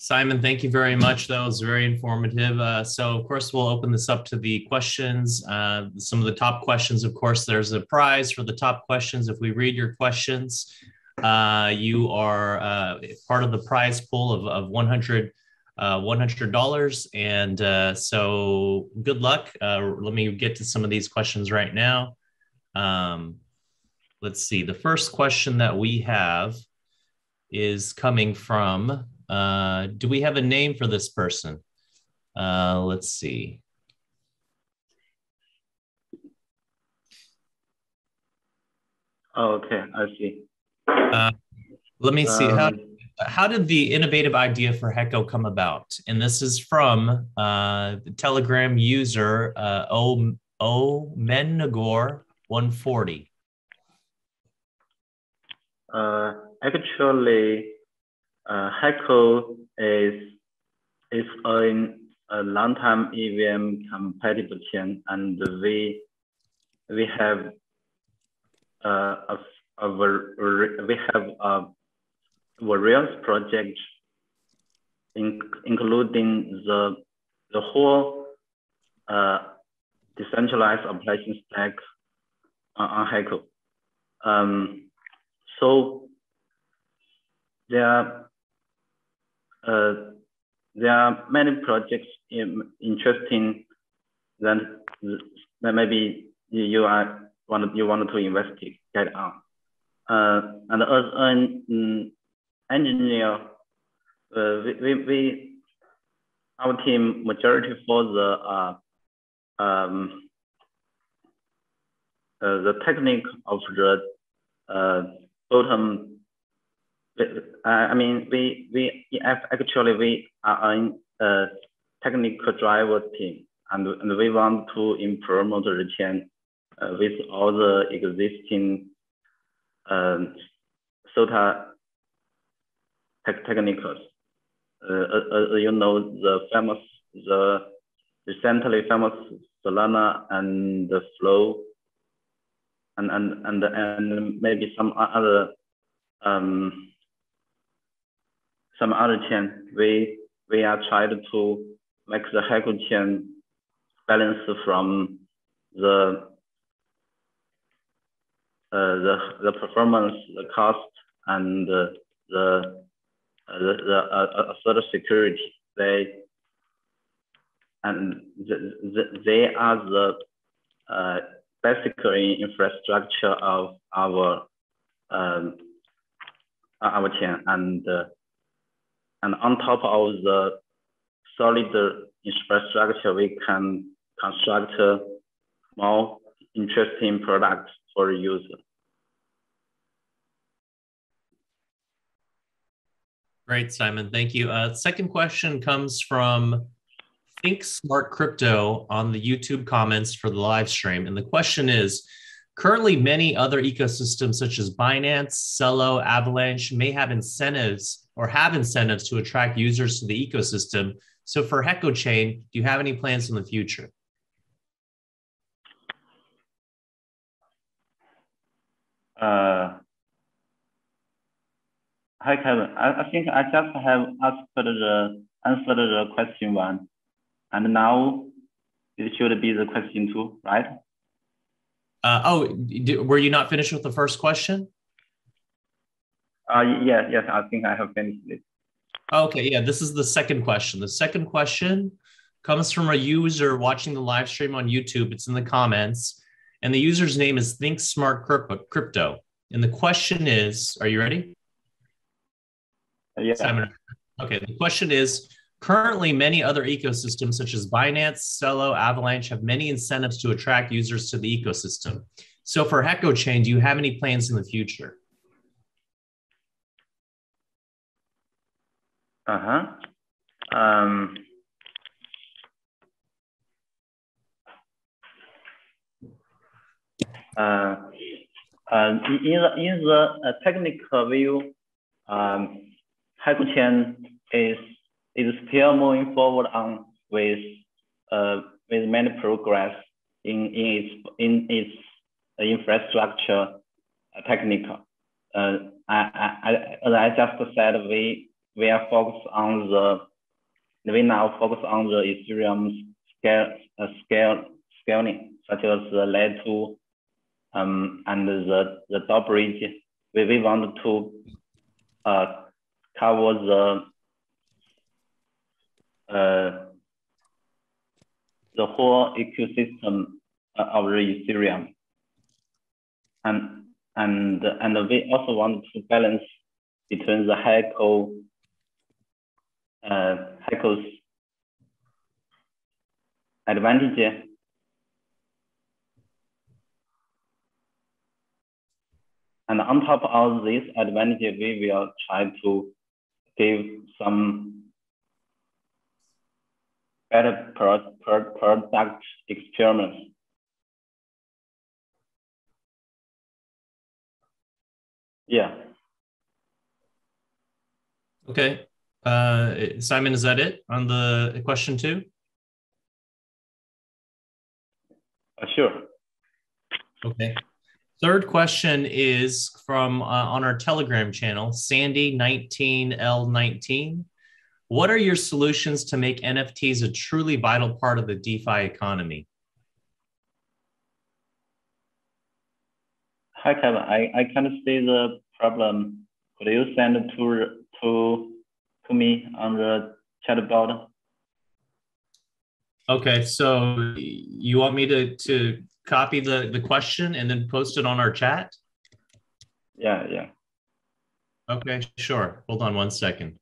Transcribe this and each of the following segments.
Simon, thank you very much. That was very informative. Uh, so, of course, we'll open this up to the questions. Uh, some of the top questions, of course, there's a prize for the top questions. If we read your questions, uh, you are uh, part of the prize pool of, of 100 uh, $100. And uh, so good luck. let me get to some of these questions right now. Um, let's see. The first question that we have is coming from uh, do we have a name for this person? Uh, let's see. Oh, okay, I see. Uh, let me see. Um, how, how did the innovative idea for Heco come about? And this is from uh, the Telegram user uh, o, o Menagor 140. Uh, actually, uh, is is in a long time EVM compatible chain, and we we have uh, a, a we have a various projects, in, including the the whole uh, decentralized application stack on, on. Um, so there uh, there are many projects in, interesting that, maybe you are want you want to investigate on. Uh, and as an um, engineer, uh, we, we, we, our team majority for the uh, um, uh, the technique of the uh, bottom I mean, we we actually we are in a technical driver team, and and we want to improve the chain uh, with all the existing um, SOTA tech technicals. Uh, uh, you know the famous the recently famous Solana and the Flow, and and and and maybe some other um, some other chain, we we are trying to make the Heco chain balance from the uh, the the performance, the cost, and the the the, the uh, sort of security. They and the, the, they are the uh, basically infrastructure of our um, our chain and uh, and on top of the solid infrastructure, we can construct more interesting products for the user. Great, Simon. Thank you. Uh, second question comes from Think Smart Crypto on the YouTube comments for the live stream. And the question is, currently many other ecosystems such as Binance, Celo, Avalanche may have incentives or have incentives to attract users to the ecosystem. So for Heco Chain, do you have any plans in the future? Uh, hi, Kevin. I, I think I just have asked the answered the question one, and now it should be the question two, right? Uh, oh, did, were you not finished with the first question? Uh, yes, yes, I think I have finished it. Okay, yeah, this is the second question. The second question comes from a user watching the live stream on YouTube. It's in the comments. And the user's name is Think Smart Crypto. And the question is, are you ready? Uh, yeah. Simon. Okay, the question is, currently many other ecosystems such as Binance, Celo, Avalanche have many incentives to attract users to the ecosystem. So for Heco Chain, do you have any plans in the future? Uh-huh. Um, uh, uh, in the, in the uh, technical view, um, Chain is, is still moving forward on with, uh, with many progress in, in its, in its infrastructure technical. Uh, I, I, as I just said, we we are focused on the we now focus on the Ethereum scale uh, scale scaling, such as the layer two um, and the the DAO bridge. We, we want to uh, cover the uh, the whole ecosystem of the Ethereum. And, and, and we also want to balance between the Heco, uh, Heco's advantage And on top of this advantage, we will try to give some better pro pro product experiments. Yeah. Okay. Uh, Simon, is that it on the question two? Uh, sure. Okay. Third question is from uh, on our Telegram channel, Sandy19L19. What are your solutions to make NFTs a truly vital part of the DeFi economy? Hi, Kevin. I, I can't see the problem. Could you send it to, to, to me on the chat board? Okay, so you want me to, to copy the, the question and then post it on our chat? Yeah, yeah. Okay, sure. Hold on one second.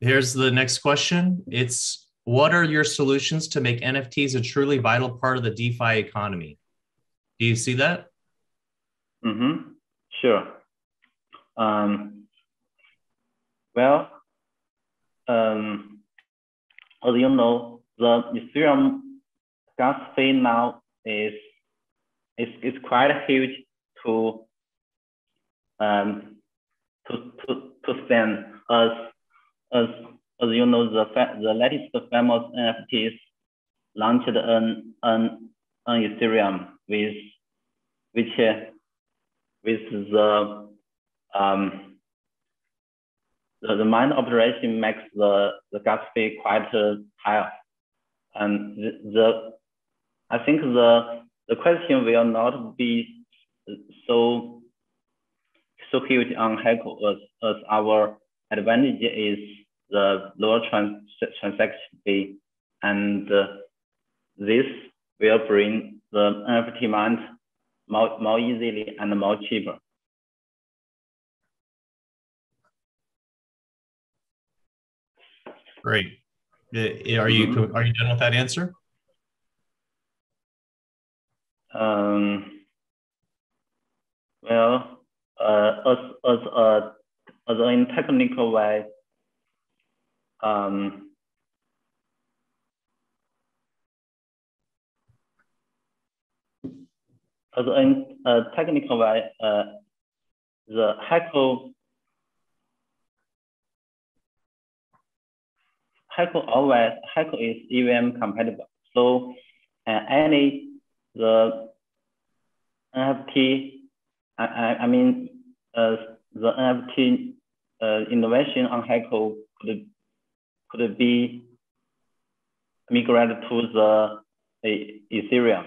Here's the next question. It's what are your solutions to make NFTs a truly vital part of the DeFi economy? Do you see that? Mm-hmm. Sure. Um, well, um, as you know, the Ethereum gas fee now is is is quite huge to um to to to spend as as as you know, the the latest famous NFTs launched on on on Ethereum with which with the um the, the mine operation makes the the gas fee quite uh, high, and the, the I think the the question will not be so so huge on Heco as as our advantage is the lower trans transaction fee, and uh, this will bring the NFT mine more, more easily and more cheaper. Great. Are you mm -hmm. are you done with that answer? Um, well, uh, as as a as in technical way, um, as in a technical way, uh, the Heco Heco always Heco is EVM compatible. So uh, any the NFT, I, I, I mean uh, the NFT uh, innovation on Heco could could be migrated to the Ethereum.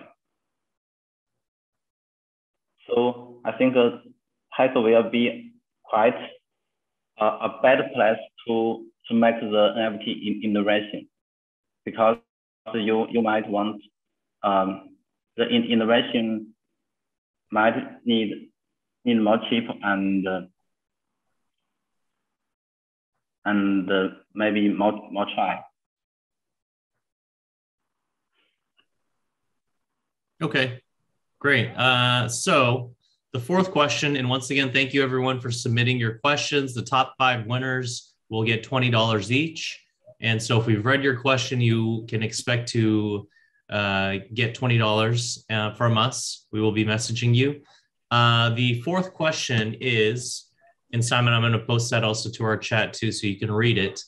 So I think uh, will be quite a, a place to to make the NFT in, innovation because you you might want um, the in, innovation might need need more chip and uh, and uh, maybe more, more try. Okay, great. Uh, so the fourth question, and once again, thank you everyone for submitting your questions. The top five winners will get $20 each. And so if we've read your question, you can expect to uh, get $20 uh, from us. We will be messaging you. Uh, the fourth question is, And Simon, I'm going to post that also to our chat too, so you can read it.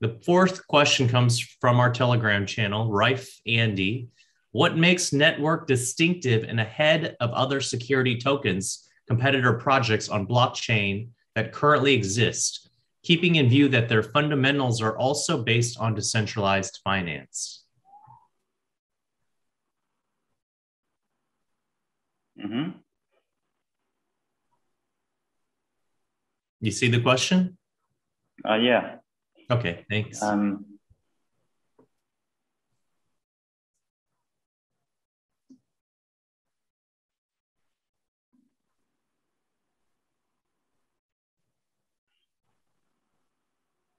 The fourth question comes from our Telegram channel, Rife Andy. What makes Network distinctive and ahead of other security tokens, competitor projects on blockchain that currently exist, keeping in view that their fundamentals are also based on decentralized finance? Mm-hmm. You see the question? Uh, yeah. Okay, thanks. Um,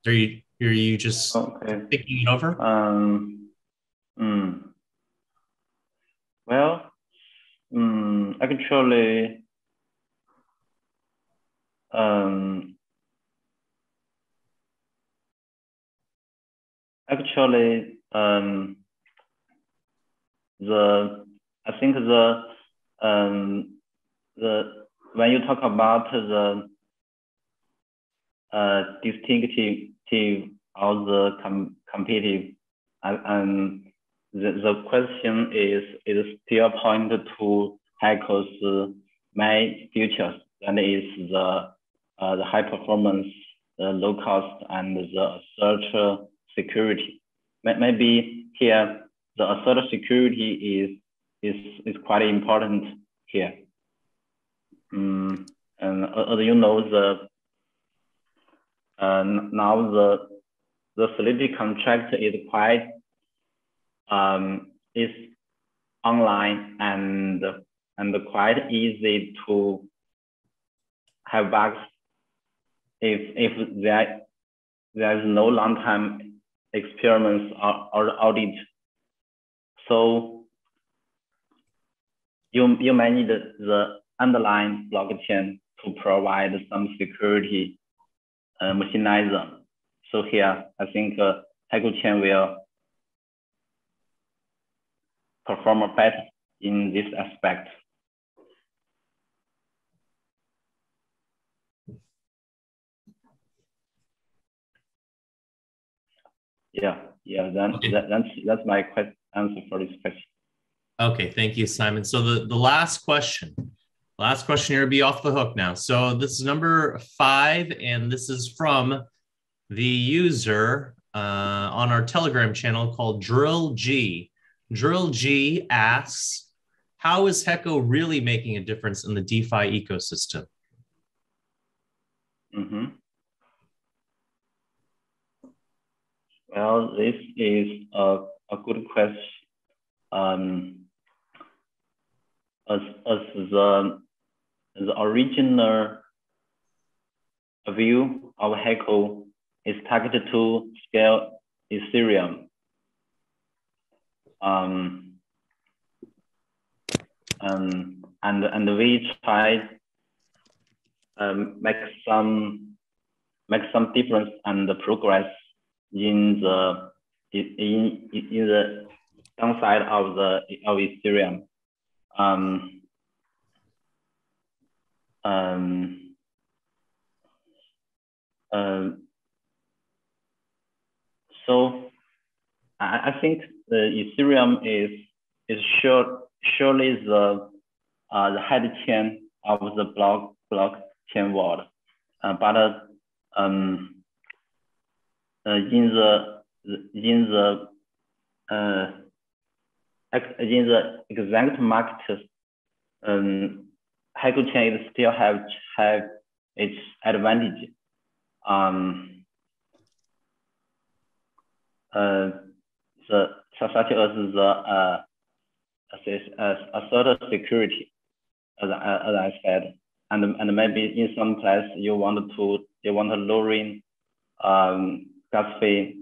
Are you are you just okay. thinking it over? Um, mm, well, mm, actually, um, actually, um, the I think the um, the when you talk about the uh, distinctive or the com competitive, and, and the, the question is is still pointed to Heco's main features, and is the uh, the high performance, the low cost, and the assert security. Maybe here the assert security is is is quite important here. Um, and as you know, the uh, now the the Solidity contract is quite um, is online and and quite easy to have bugs if if there there is no long time experiments or, or audit. So you you may need the underlying blockchain to provide some security uh, machinism. So here, I think uh, will perform a better in this aspect. Yeah, yeah, that, okay. that, that's that's my answer for this question. Okay, thank you, Simon. So the, the last question, last question here will be off the hook now. So this is number five, and this is from the user uh, on our Telegram channel called Drill G. Drill G asks, how is Heco really making a difference in the DeFi ecosystem? Mm-hmm. Well, this is a, a good question. Um, as, as the, the original view of Heco is targeted to scale Ethereum. Um, um, and, and we try um, make some make some difference and the progress in the in in the downside of the of Ethereum. Um, um, um, so I, I think the Ethereum is is sure surely the uh, the head chain of the block blockchain world, uh, but uh, um, in the in the uh, in the exact market, um, Heco chain still have have its advantage. Um, uh, the such as the uh, assert security, as, as I said, and and maybe in some place you want to you want to lowering um, fee.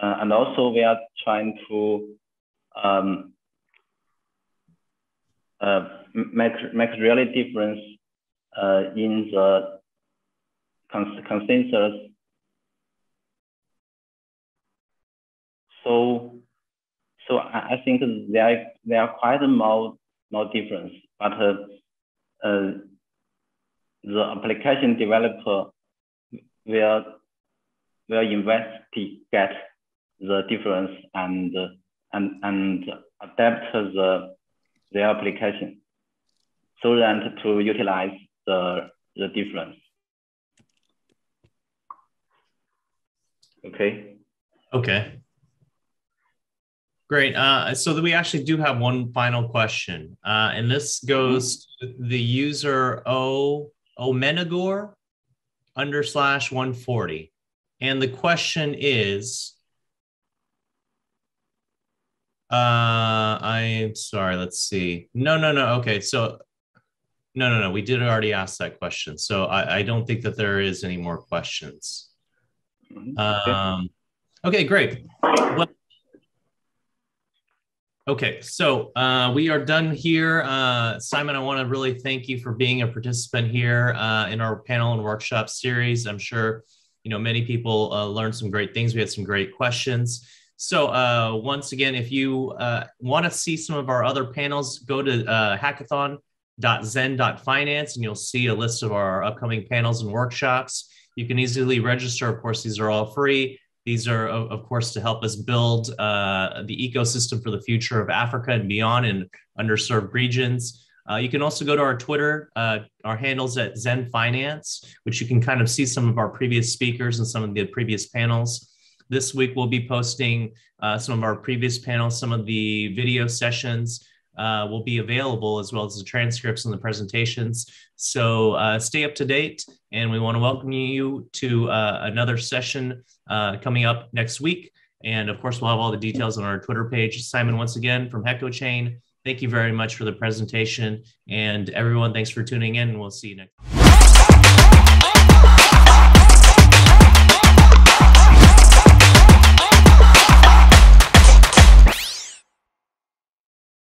Uh, and also we are trying to um, uh, make make really difference uh, in the consensus. So, so I, I think there there are quite more more difference, but uh, Uh, the application developer will will investigate the difference and and and adapt the their application so that to utilize the the difference. Okay. Okay. Great. Uh, so that we actually do have one final question, uh, and this goes to the user O Omenagor under slash 140. And the question is, uh, I'm sorry, let's see. No, no, no. Okay. So no, no, no. We did already ask that question. So I, I don't think that there is any more questions. Mhm. Um, okay, great. Well, okay, so uh, we are done here. Uh, Simon, I want to really thank you for being a participant here uh, in our panel and workshop series. I'm sure you know many people uh, learned some great things. We had some great questions. So uh, once again, if you uh, want to see some of our other panels, go to hackathon.xend.finance and you'll see a list of our upcoming panels and workshops. You can easily register. Of course, these are all free. These are, of, course, to help us build uh, the ecosystem for the future of Africa and beyond in underserved regions. Uh, you can also go to our Twitter. Uh, our handles at Xend Finance, which you can kind of see some of our previous speakers and some of the previous panels. This week, we'll be posting uh, some of our previous panels, some of the video sessions uh, will be available, as well as the transcripts and the presentations. So uh, stay up to date, and we want to welcome you to uh, another session uh, coming up next week. And of course, we'll have all the details on our Twitter page. Simon, once again from HecoChain, thank you very much for the presentation. And everyone, thanks for tuning in. We'll see you next.